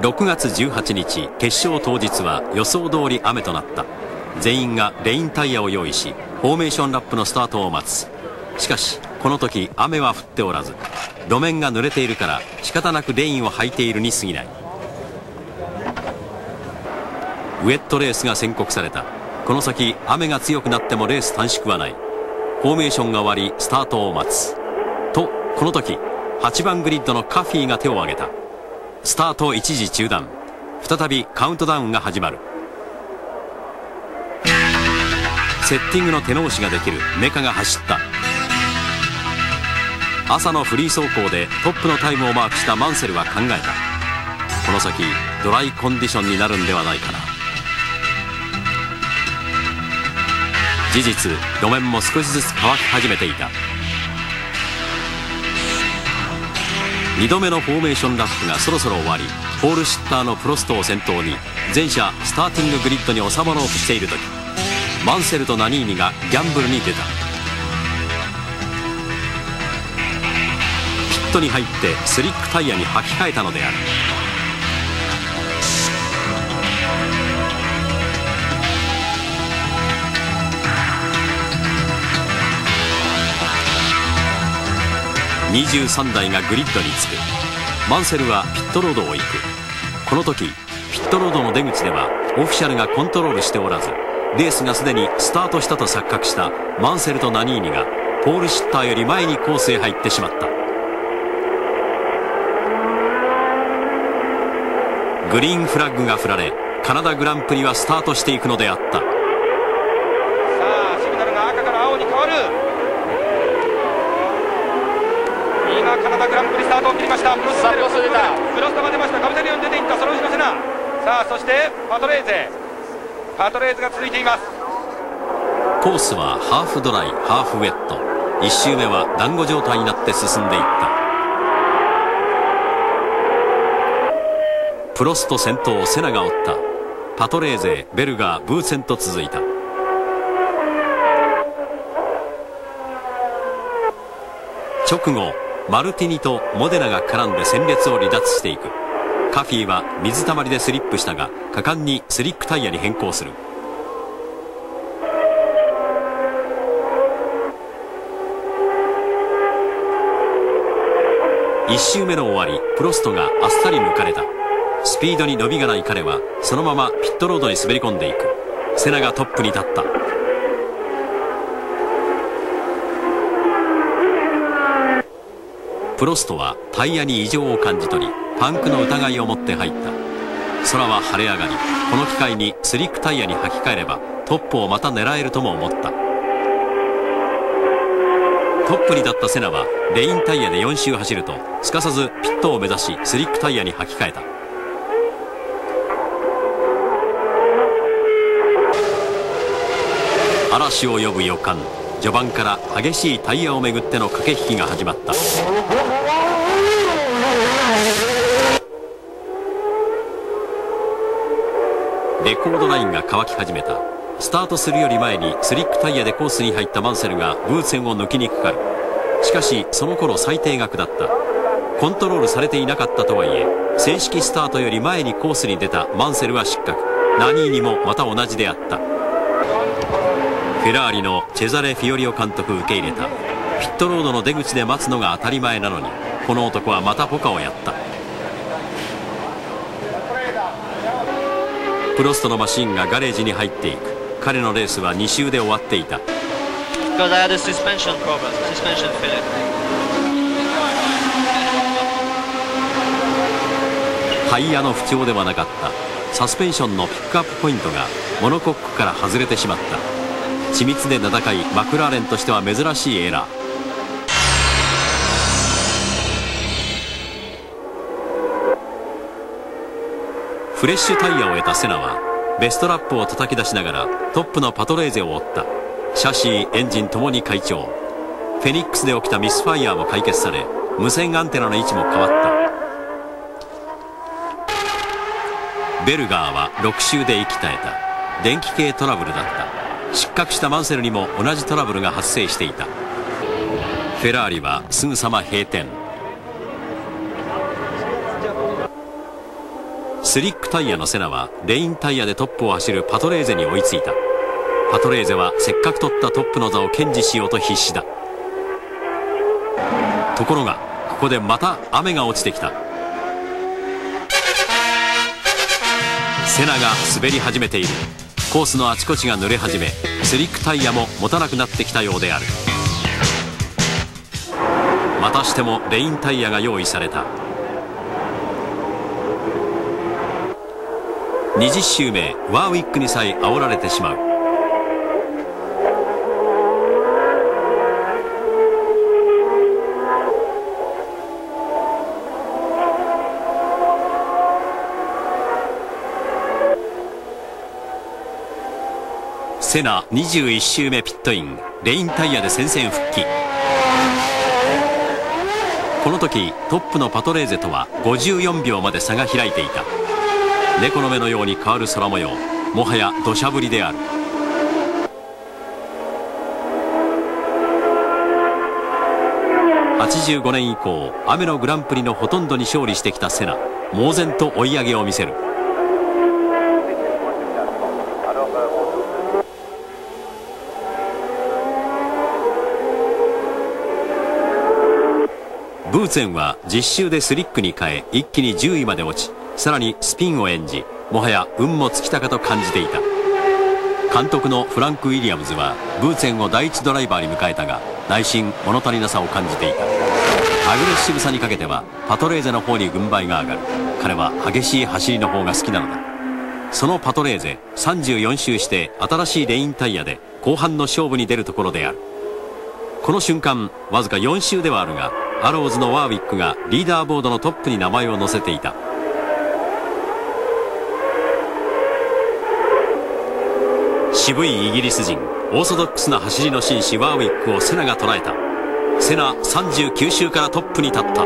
6月18日決勝当日は予想通り雨となった。全員がレインタイヤを用意しフォーメーションラップのスタートを待つ。しかしこの時雨は降っておらず路面が濡れているから仕方なくレインを履いているに過ぎない。ウェットレースが宣告された。この先雨が強くなってもレース短縮はない。フォーメーションが終わりスタートを待つ。とこの時8番グリッドのカフィーが手を挙げた。スタート一時中断。再びカウントダウンが始まる。セッティングの手直しができる。メカが走った。朝のフリー走行でトップのタイムをマークしたマンセルは考えた。この先ドライコンディションになるんではないかな。事実路面も少しずつ乾き始めていた。2度目のフォーメーションラップがそろそろ終わりポールシッターのプロストを先頭に全車スターティンググリッドに収まろうとしている時マンセルとナニーニがギャンブルに出た。ピットに入ってスリックタイヤに履き替えたのである。23台がグリッドにつく。マンセルはピットロードを行く。この時ピットロードの出口ではオフィシャルがコントロールしておらずレースがすでにスタートしたと錯覚したマンセルとナニーニがポールシッターより前にコースへ入ってしまった。グリーンフラッグが振られカナダグランプリはスタートしていくのであったさあシグナルが赤から青に変わる今カナダグランプリスタートを切りました。プロスが出ました。カブテリオに出ていった。その後ろセナ。さあそしてパトレーゼ。パトレーゼが続いています。コースはハーフドライハーフウェット。1周目は団子状態になって進んでいった。プロスト先頭セナが追った。パトレーゼベルガーブーセンと続いた。直後マルティニとモデナが絡んで戦列を離脱していく。カフィーは水たまりでスリップしたが果敢にスリックタイヤに変更する。1周目の終わりプロストがあっさり抜かれた。スピードに伸びがない彼はそのままピットロードに滑り込んでいく。セナがトップに立った。プロストはタイヤに異常を感じ取りパンクの疑いを持って入った。空は晴れ上がりこの機会にスリックタイヤに履き替えればトップをまた狙えるとも思った。トップに立ったセナはレインタイヤで4周走るとすかさずピットを目指しスリックタイヤに履き替えた。嵐を呼ぶ予感序盤から激しいタイヤをめぐっての駆け引きが始まった。レコードラインが乾き始めた。スタートするより前にスリックタイヤでコースに入ったマンセルがブーツェンを抜きにかかる。しかしその頃最低額だった。コントロールされていなかったとはいえ正式スタートより前にコースに出たマンセルは失格。ナニーにもまた同じであった。フェラーリのチェザレ・フィオリオ監督受け入れた。ピットロードの出口で待つのが当たり前なのにこの男はまたポカをやった。プロストのマシンがガレージに入っていく。彼のレースは2周で終わっていた。Because I had a suspension problem, suspension failure. タイヤの不調ではなかった。サスペンションのピックアップポイントがモノコックから外れてしまった。緻密で名高いマクラーレンとしては珍しいエラーフレッシュタイヤを得たセナはベストラップを叩き出しながらトップのパトレーゼを追った。シャシーエンジンともに快調。フェニックスで起きたミスファイヤーも解決され無線アンテナの位置も変わった。ベルガーは6周で息絶えた。電気系トラブルだった。失格したマンセルにも同じトラブルが発生していた。フェラーリはすぐさま閉店。スリックタイヤのセナはレインタイヤでトップを走るパトレーゼに追いついた。パトレーゼはせっかく取ったトップの座を堅持しようと必死だ。ところがここでまた雨が落ちてきた。セナが滑り始めている。コースのあちこちが濡れ始めスリックタイヤも持たなくなってきたようである。またしてもレインタイヤが用意された。20周目ワーウィックにさえ煽られてしまう。セナ21周目ピットインレインタイヤで戦線復帰。この時トップのパトレーゼとは54秒まで差が開いていた。猫の目のように変わる空模様。もはや土砂降りである。85年以降雨のグランプリのほとんどに勝利してきたセナ。猛然と追い上げを見せる。ブーツェンは実習でスリックに変え一気に10位まで落ちさらにスピンを演じもはや運も尽きたかと感じていた。監督のフランク・ウィリアムズはブーツェンを第一ドライバーに迎えたが内心物足りなさを感じていた。アグレッシブさにかけてはパトレーゼの方に軍配が上がる。彼は激しい走りの方が好きなのだ。そのパトレーゼ34周して新しいレインタイヤで後半の勝負に出るところである。この瞬間わずか4周ではあるがアローズのワーウィックがリーダーボードのトップに名前を載せていた。渋いイギリス人オーソドックスな走りの紳士ワーウィックをセナが捉えた。セナ39周からトップに立った。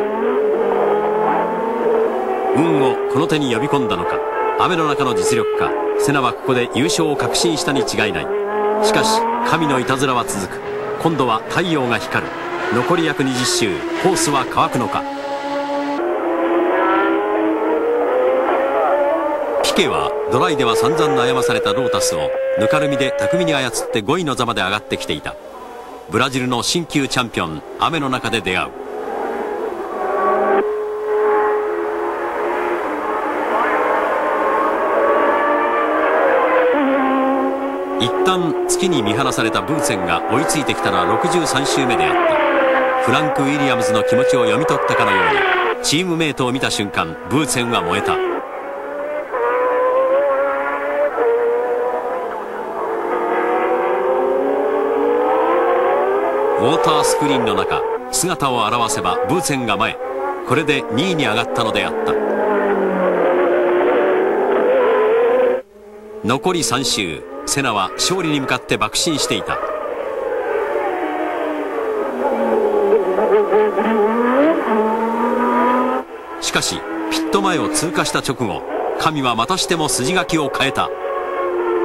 運をこの手に呼び込んだのか雨の中の実力かセナはここで優勝を確信したに違いない。しかし神のいたずらは続く。今度は太陽が光る。残り約20周コースは乾くのか。ピケはドライでは散々悩まされたロータスをぬかるみで巧みに操って5位の座まで上がってきていた。ブラジルの新旧チャンピオン雨の中で出会う。一旦月に見放されたブーツェンが追いついてきたのは63周目であった。フランク・ウィリアムズの気持ちを読み取ったかのようにチームメイトを見た瞬間ブーツェンは燃えた。ウォータースクリーンの中姿を現せばブーツェンが前これで2位に上がったのであった。残り3周セナは勝利に向かって爆心していた。しかしピット前を通過した直後神はまたしても筋書きを変えた。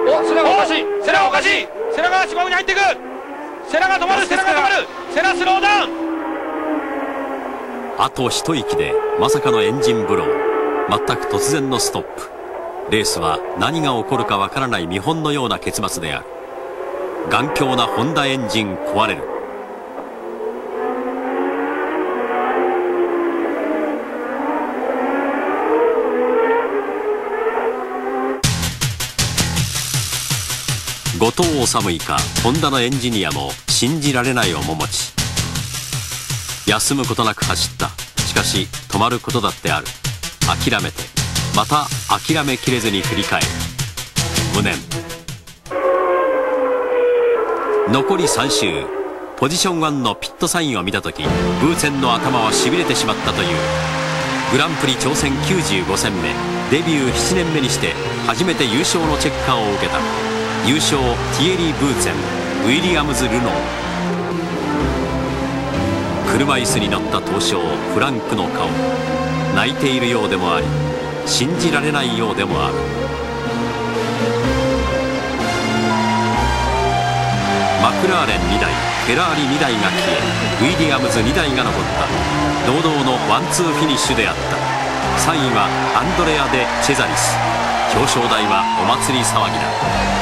おセナがおかしい。セナがおかしい。セナが芝生に入っていく。セラが止まるセラが止まる。セラスローダウン。あと一息でまさかのエンジンブロー。全く突然のストップ。レースは何が起こるかわからない見本のような結末である。頑強なホンダエンジン壊れる。後藤治以下ホンダのエンジニアも信じられない面持ち。休むことなく走った。しかし止まることだってある。諦めて。また諦めきれずに振り返る。無念。残り3周。ポジション1のピットサインを見た時ブーツェンの頭はしびれてしまったという。グランプリ挑戦95戦目。デビュー7年目にして初めて優勝のチェッカーを受けた。優勝ティエリー・ブーツェンウィリアムズ・ルノー車椅子に乗った闘将フランクの顔。泣いているようでもあり信じられないようでもある。マクラーレン2台フェラーリ2台が消えウィリアムズ2台が残った。堂々のワンツーフィニッシュであった。3位はアンドレア・デ・チェザリス。表彰台はお祭り騒ぎだ。